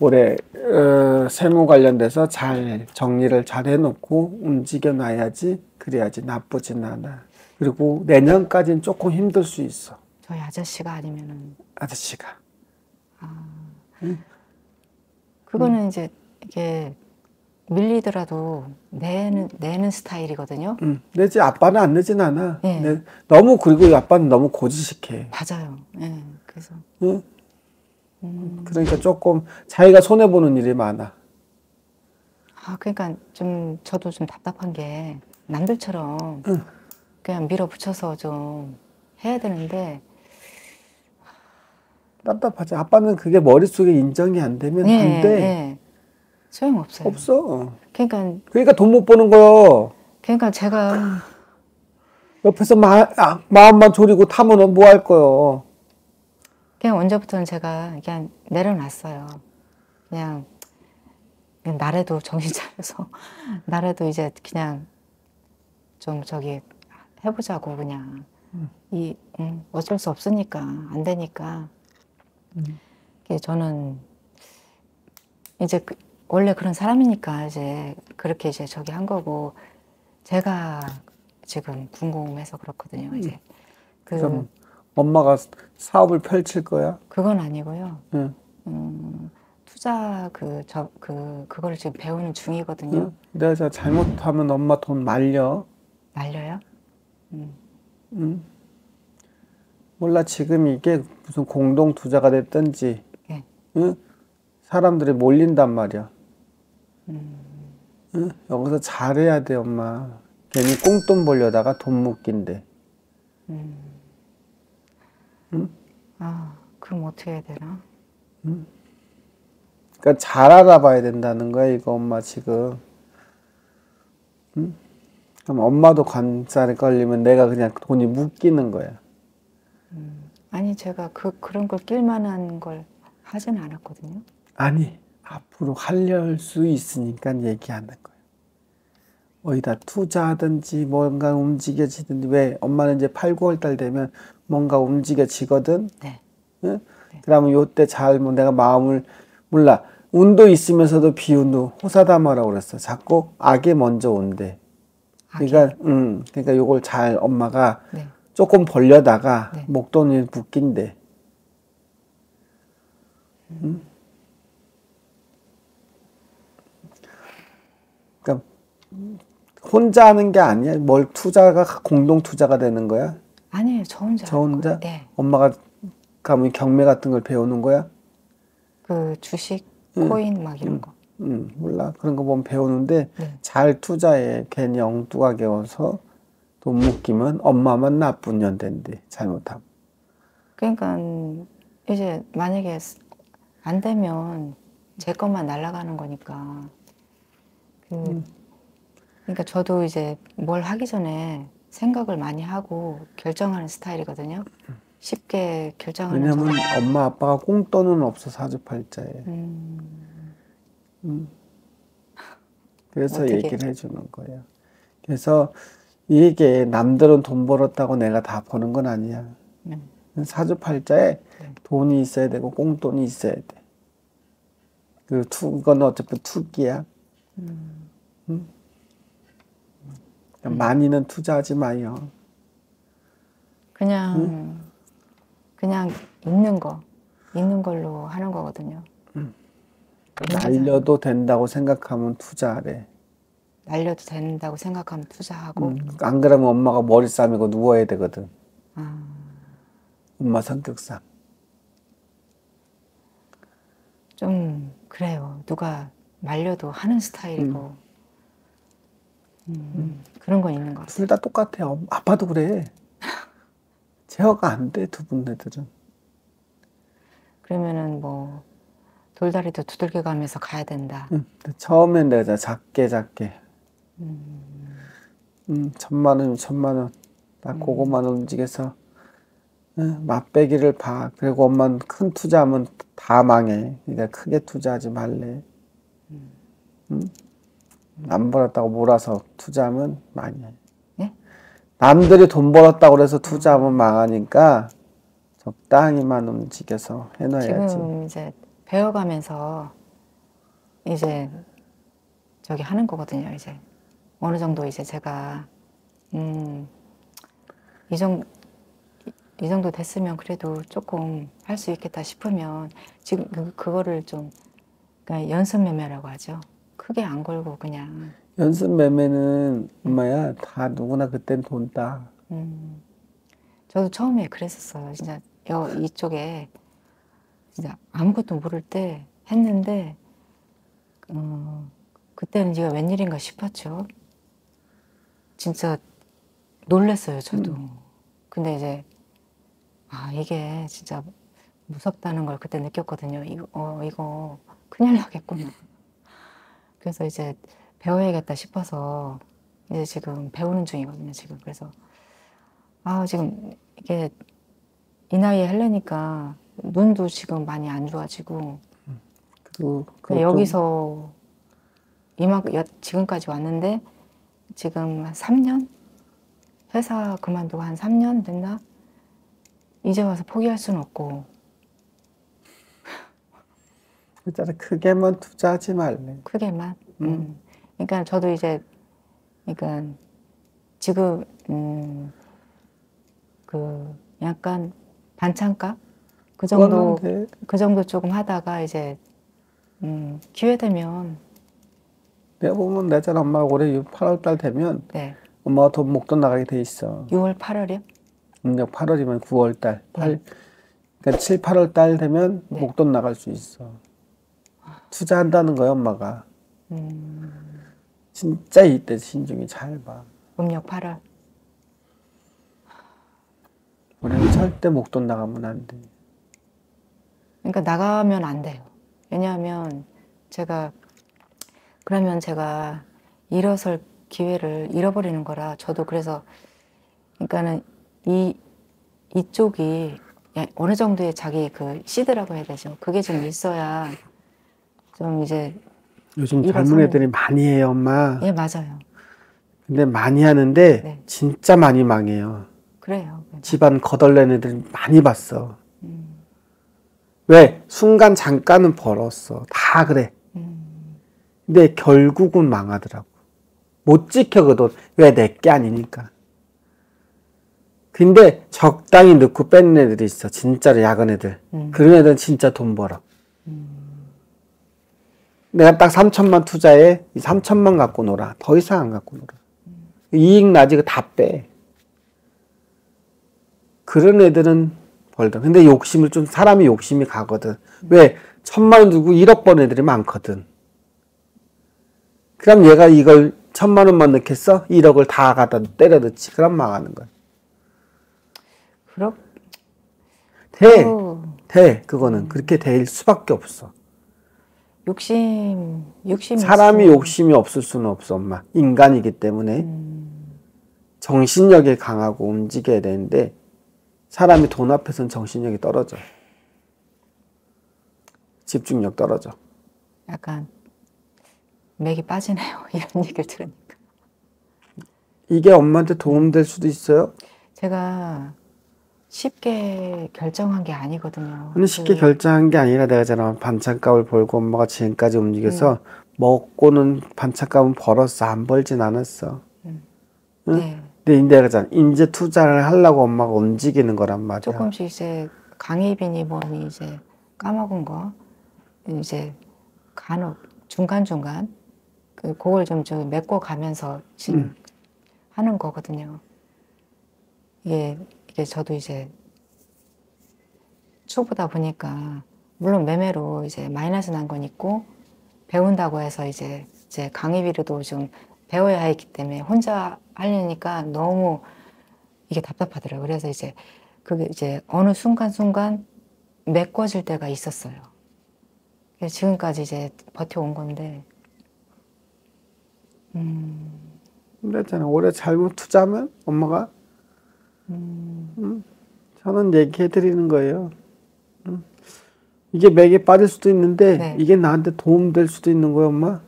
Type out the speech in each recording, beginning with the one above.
올해 어, 세무 관련돼서 잘 정리를 잘 해놓고 움직여 놔야지 그래야지 나쁘진 않아. 그리고 내년까지는 조금 힘들 수 있어. 저희 아저씨가 아니면은 아저씨가. 그거는 이제 이게 밀리더라도 내는 내는 스타일이거든요. 응. 내지 아빠는 안 내진 않아. 예. 내- 너무 그리고 아빠는 너무 고지식해. 맞아요. 예. 그래서 응? 그러니까 조금 자기가 손해 보는 일이 많아. 아 그러니까 좀 저도 좀 답답한 게 남들처럼 그냥 밀어붙여서 좀 해야 되는데 답답하지. 아빠는 그게 머릿속에 인정이 안 되면 예, 안 돼. 예. 소용 없어요. 없어. 그러니까 그러니까 돈 못 버는 거요. 그러니까 제가 옆에서 마, 아, 마음만 졸이고 타면 뭐 할 거요. 그냥 언제부터는 제가 그냥 내려놨어요. 그냥, 그냥 나래도 정신 차려서 나래도 이제 그냥 좀 저기 해보자고 그냥. 이 음, 어쩔 수 없으니까 안 되니까. 이게 저는 이제 그- 원래 그런 사람이니까 이제 그렇게 이제 저기 한 거고 제가 지금 궁금해서 그렇거든요. 이제. 그 그럼 엄마가 사업을 펼칠 거야. 그건 아니고요. 응. 음, 투자 그 저 그 그 거를 지금 배우는 중이거든요. 응? 내가 자- 잘못하면 엄마 돈 말려. 말려요? 몰라 지금 이게 무슨 공동 투자가 됐든지 예. 응? 사람들이 몰린단 말이야. 응? 여기서 잘해야 돼 엄마. 괜히 꽁돈 벌려다가 돈 묶인 대. 아, 그럼 어떻게 해야 되나? 그러니까 잘 알아봐야 된다는 거야 이거 엄마 지금. 응? 그럼 엄마도 관살에 걸리면 내가 그냥 돈이 묶이는 거야. 아니 제가 그 그런 걸 낄만한 걸 하진 않았거든요. 아니 앞으로 하려 수 있으니까 얘기하는 거야. 어디다 투자하든지 뭔가 움직여지든지 왜 엄마는 이제 8, 9월 달 되면 뭔가 움직여지거든. 네. 응? 그러면 요때 잘 뭐 내가 마음을 몰라 운도 있으면서도 비운도 호사다마라고 그랬어. 자꾸 악에 먼저 온대. 그러니까 음 그러니까 요걸 잘 엄마가 네. 조금 벌려다가 네. 목돈이 묶인대. 그러니까 혼자 하는 게 아니야. 뭘 투자가 공동 투자가 되는 거야. 아니에요, 저 혼자. 저할 혼자? 네. 엄마가 가면 경매 같은 걸 배우는 거야. 그 주식, 코인 막 이런 거. 음 몰라 그런 거 보면 배우는데 네. 잘 투자해. 괜히 엉뚱하게 와서 돈 묶이면 엄마만 나쁜 년 된대. 잘못하면. 그러니까 이제 만약에 안 되면 제 것만 날아가는 거니까. 그 그러니까 저도 이제 뭘 하기 전에 생각을 많이 하고 결정하는 스타일이거든요. 쉽게 결정하는 왜냐면 저- 엄마 아빠가 꽁돈은 없어 사주팔자에. 음, 그래서 어떻게? 얘기를 해주는 거예요. 그래서 이게 남들은 돈 벌었다고 내가 다 버는 건 아니야. 음. 사주팔자에 네. 돈이 있어야 되고 꽁돈이 있어야 돼. 그 투, 이거는 어차피 투기야. 음. 그러니까 많이는 투자하지 마요. 그냥 그냥 있는 거 있는 걸로 하는 거거든요. 날려도 된다고 생각하면 투자하래. 날려도 된다고 생각하면 투자하고 음, 안 그러면 엄마가 머리 싸매고 누워야 되거든. 아, 엄마 성격상. 좀 그래요. 누가 말려도 하는 스타일이고 음, 그런 건 있는 것 같아요. 둘 다 똑같아. 엄- 아빠도 그래. 제어가 안 돼, 두 분네들은. 그러면은 뭐 돌다리도 두들겨 가면서 가야 된다. 응. 처음엔 내가 작게, 작게. 음, 천만 원, 천만 원. 나 그거만 움직여서 응, 맛배기를 봐. 그리고 엄마는 큰 투자하면 다 망해. 그러니까 크게 투자하지 말래. 응? 안 벌었다고 몰아서 투자하면 망해. 예? 남들이 돈 벌었다고 그래서 투자하면 망하니까 적당히만 움직여서 해놔야지. 지금 이제 배워가면서 이제 저기 하는 거거든요. 이제 어느 정도 이제 제가 음, 이 정도 이 정도 됐으면 그래도 조금 할 수 있겠다 싶으면 지금 그, 그거를 좀 그러니까 연습 매매라고 하죠. 크게 안 걸고 그냥 연습 매매는 엄마야 다 누구나 그땐 돈다. 음, 저도 처음에 그랬었어요. 진짜 여, 이쪽에 진짜 아무것도 모를 때 했는데 어, 그때는 이가 웬일인가 싶었죠. 진짜 놀랐어요, 저도. 근데 이제 아 이게 진짜 무섭다는 걸 그때 느꼈거든요. 이거 어, 이거 큰일 나겠구나. 그래서 이제 배워야겠다 싶어서 이제 지금 배우는 중이거든요. 지금. 그래서 아 지금 이게 이 나이에 하려니까 눈도 지금 많이 안 좋아지고. 그리고 근데 그것도 여기서 이만큼 여- 지금까지 왔는데 지금 한 3년? 회사 그만두고 한 3년 됐나? 이제 와서 포기할 수는 없고 진짜 크게만 투자하지 말래. 크게만 음. 그러니까 저도 이제 그러니까 지금 음, 그 약간 반찬값 그 정도 그거는 돼. 그 정도 조금 하다가 이제 음, 기회 되면 내가 보면 내잖아 엄마가 올해 8월 달 되면 네 엄마가 돈 목돈 나가게 돼 있어. 6월 8월이요? 음력 8월이면 9월 달, 8, 그러니까 7, 8월 달 되면 네. 목돈 나갈 수 있어. 투자한다는 거야 엄마가. 음, 진짜 이때 신중히 잘 봐. 음력 8월 올해는 절대 목돈 나가면 안 돼. 그러니까 나가면 안 돼요. 왜냐하면 제가 그러면 제가 일어설 기회를 잃어버리는 거라 저도 그래서 그러니까는 이 이쪽이 야- 어느 정도의 자기 그 시드라고 해야 되죠. 그게 좀 있어야 좀 이제 요즘 젊은 애들이 많이 해요 엄마. 예 맞아요. 근데 많이 하는데 네. 진짜 많이 망해요. 그래요. 집안 거덜낸 애들 많이 봤어. 왜? 순간 잠깐은 벌었어. 다 그래. 근데 결국은 망하더라고. 못 지켜 그 돈. 왜? 내 게 아니니까. 근데 적당히 넣고 뺏는 애들이 있어. 진짜로 야근 애들. 그런 애들은 진짜 돈 벌어. 내가 딱 3천만 투자해. 이 3천만 갖고 놀아. 더 이상 안 갖고 놀아. 이익 나지 다 빼. 그런 애들은 벌다. 근데 욕심을 좀 사람이 욕심이 가거든. 왜? 천만 원 들고 1억 번 애들이 많거든. 그럼 얘가 이걸 천만 원만 넣겠어? 1억을 다 갖다 때려 넣지. 그럼 망하는 거야. 그렇 돼. 또 돼. 그거는. 그렇게 될 수밖에 없어. 욕심 욕심 사람이 있으면 욕심이 없을 수는 없어, 엄마. 인간이기 때문에. 정신력이 강하고 움직여야 되는데, 사람이 돈 앞에서는 정신력이 떨어져. 집중력 떨어져. 약간 맥이 빠지네요. 이런 얘기를 들으니까. 이게 엄마한테 도움될 수도 있어요? 제가 쉽게 결정한 게 아니거든요. 아니, 쉽게 그- 결정한 게 아니라 내가 잖아 반찬값을 벌고 엄마가 지금까지 움직여서 먹고는 반찬값은 벌었어. 안 벌진 않았어. 응? 네. 근데 내가 잖아 이제 투자를 하려고 엄마가 움직이는 거란 말이야. 조금씩 이제 강의비니 뭐니 이제 까먹은 거 이제 간혹 중간 중간 그 그걸 좀저 메꿔 가면서 지금 음. 하는 거거든요. 이게 이게 저도 이제 초보다 보니까 물론 매매로 이제 마이너스 난 건 있고 배운다고 해서 이제 이제 강의비로도 좀 배워야 했기 때문에 혼자 하려니까 너무 이게 답답하더라고요. 그래서 이제 그게 이제 어느 순간순간 메꿔질 때가 있었어요. 지금까지 이제 버텨온 건데, 근데 잖아 올해 잘못 투자하면 엄마가 음, 저는 얘기해 드리는 거예요. 음. 이게 맥에 빠질 수도 있는데 네. 이게 나한테 도움될 수도 있는 거예요, 엄마.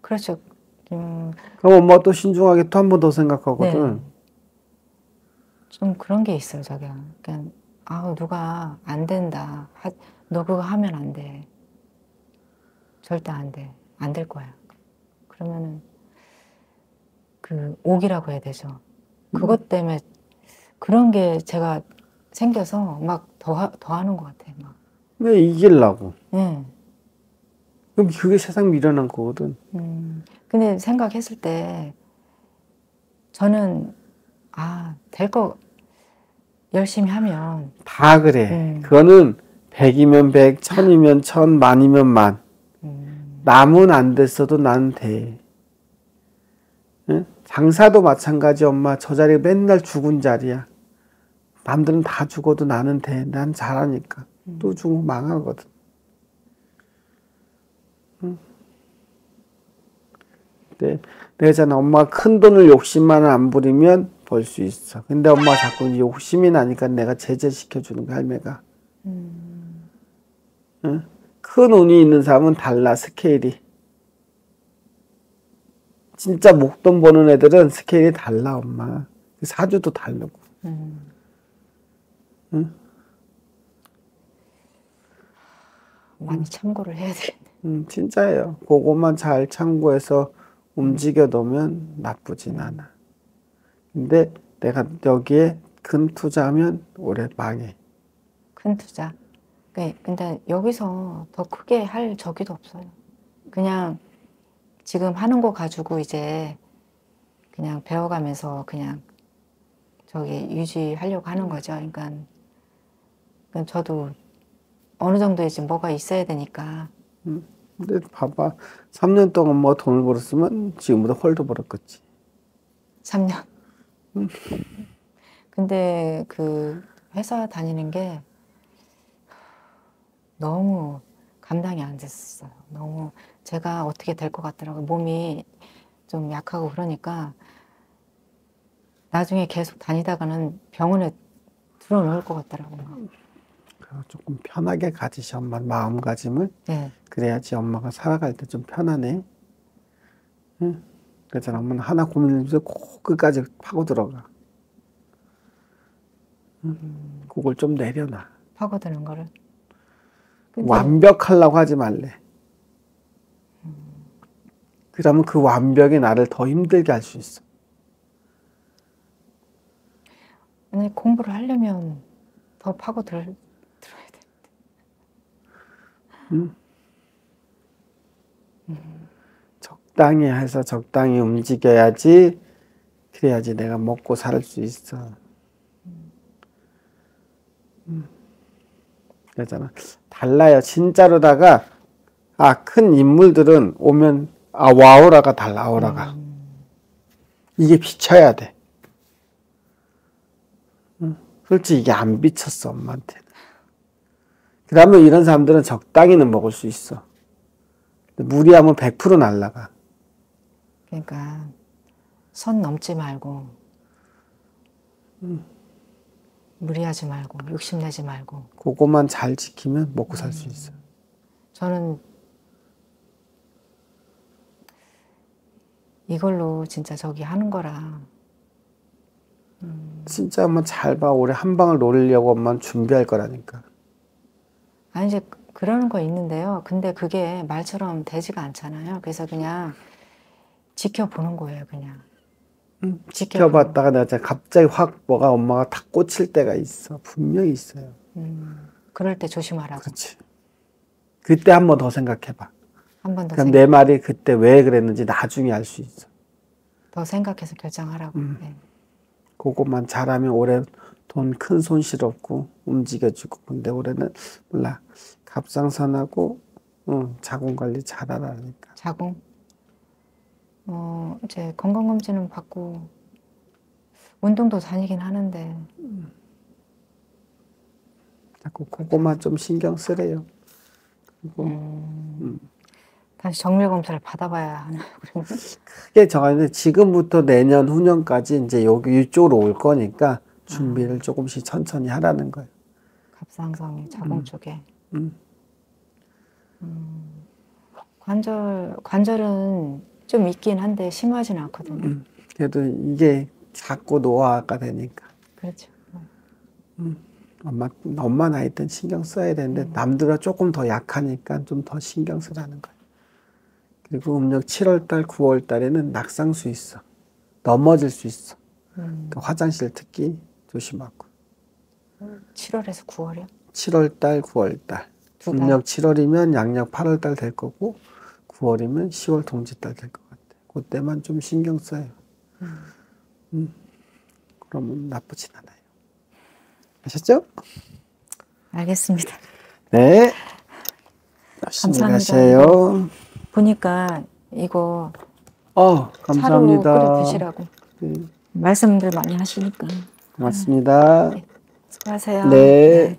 그렇죠. 음, 그럼 엄마가 또 신중하게 또 한 번 더 생각하거든. 네. 좀 그런 게 있어요, 자기가. 그냥, 아 누가 안 된다. 하, 너 그거 하면 안 돼. 절대 안 돼. 안 될 거야. 그러면은 그 옥이라고 해야 되죠. 그것 때문에 그런 게 제가 생겨서 막 더 더 하는 것 같아. 막. 왜 이기려고? 예. 그럼 그게 세상 미련한 거거든. 음. 근데 생각했을 때 저는 아, 될 거 열심히 하면 다 그래. 음. 그거는 백이면 백, 천이면 천, 만이면 만. 음, 남은 안 됐어도 난 돼. 응? 장사도 마찬가지 엄마 저 자리 맨날 죽은 자리야. 남들은 다 죽어도 나는 돼. 난 잘하니까. 또 죽으면 망하거든. 응? 네, 내가잖아 엄마가 큰 돈을 욕심만 안 부리면 벌 수 있어. 근데 엄마가 자꾸 욕심이 나니까 내가 제재시켜주는 거야, 할매가. 음, 응? 큰 운이 있는 사람은 달라 스케일이 진짜 목돈 버는 애들은 스케일이 달라 엄마 사주도 다르고 음. 응? 많이 참고를 해야 되겠네. 음, 진짜예요 그것만 잘 참고해서 움직여 놓으면 나쁘진 않아 근데 내가 여기에 큰 투자하면 올해 망해 큰 투자. 네, 근데 여기서 더 크게 할 저기도 없어요. 그냥 지금 하는 거 가지고 이제 그냥 배워가면서 그냥 저기 유지하려고 하는 거죠. 그러니까 저도 어느 정도 이제 뭐가 있어야 되니까 근데 봐봐 3년 동안 뭐 돈을 벌었으면 지금보다 훨더 벌었겠지 3년. 근데 그 회사 다니는 게 너무 감당이 안 됐어요. 너무 제가 어떻게 될 것 같더라고요. 몸이 좀 약하고 그러니까 나중에 계속 다니다가는 병원에 들어놓을 것 같더라고요. 조금 편하게 가지셔 엄마 마음가짐을 네. 그래야지 엄마가 살아갈 때 좀 편하네. 응? 그래서 엄마는 하나 고민해서 꼭 끝까지 파고 들어가. 응? 그걸 좀 내려놔. 파고드는 거를. 근데 완벽하려고 하지 말래. 그러면 그 완벽이 나를 더 힘들게 할 수 있어. 근데 공부를 하려면 더 파고들. 적당히 해서 적당히 움직여야지. 그래야지 내가 먹고 살 수 있어. 음. 그러잖아. 달라요. 진짜로다가 아 큰 인물들은 오면 아 와우라가 달라 아우라가 이게 비쳐야 돼. 응? 솔직히 이게 안 비쳤어 엄마한테. 그 다음에 이런 사람들은 적당히는 먹을 수 있어. 무리하면 100% 날라가. 그러니까 선 넘지 말고 무리하지 말고 욕심내지 말고 그거만 잘 지키면 먹고 살 수 있어. 저는 이걸로 진짜 저기 하는 거라 진짜 엄마 잘 봐. 올해 한 방을 노리려고 엄마는 준비할 거라니까. 아니 이제 그러는 거 있는데요. 근데 그게 말처럼 되지가 않잖아요. 그래서 그냥 지켜보는 거예요, 그냥. 지켜봤다가 내가 진짜 갑자기 확 뭐가 엄마가 다 꽂힐 때가 있어. 분명히 있어요. 음, 그럴 때 조심하라고. 그렇지. 그때 한 번 더 생각해봐. 한 번 더 그럼 내 말이 그때 왜 그랬는지 나중에 알 수 있어. 더 생각해서 결정하라고. 네. 그것만 잘하면 올해 돈 큰 손실 없고 움직여주고. 근데 올해는 몰라. 갑상선하고 응, 자궁 관리 잘하라니까. 자궁. 어, 이제 건강 검진은 받고 운동도 다니긴 하는데 자꾸 그것만 좀 신경 쓰래요. 그리고 다시 정밀 검사를 받아봐야 하나 그러면 크게 정하는데 지금부터 내년 후년까지 이제 여기 이쪽으로 올 거니까 준비를 조금씩 천천히 하라는 거예요. 갑상선이 자궁 쪽에. 음. 음, 관절 관절은 좀 있긴 한데 심하진 않거든요. 음. 그래도 이게 자꾸 노화가 되니까 그렇죠. 엄마 엄마 나이 땐 신경 써야 되는데 남들은 조금 더 약하니까 좀 더 신경 쓰라는 거예요. 그리고 음력 7월 달, 9월 달에는 낙상 수 있어. 넘어질 수 있어. 음. 그러니까 화장실 특히 조심하고. 7월에서 9월이요? 7월 달, 9월 달. 음력 7월이면 양력 8월 달 될 거고 9월이면 10월 동지 달 될 것 같아. 그때만 좀 신경 써요. 음. 그러면 나쁘진 않아요. 아셨죠? 알겠습니다. 네. 감사합니다. 가세요. 보니까 이거 어, 차로 감사합니다. 끓여 드시라고 네, 말씀들 많이 하시니까 고맙습니다. 수고하세요. 네.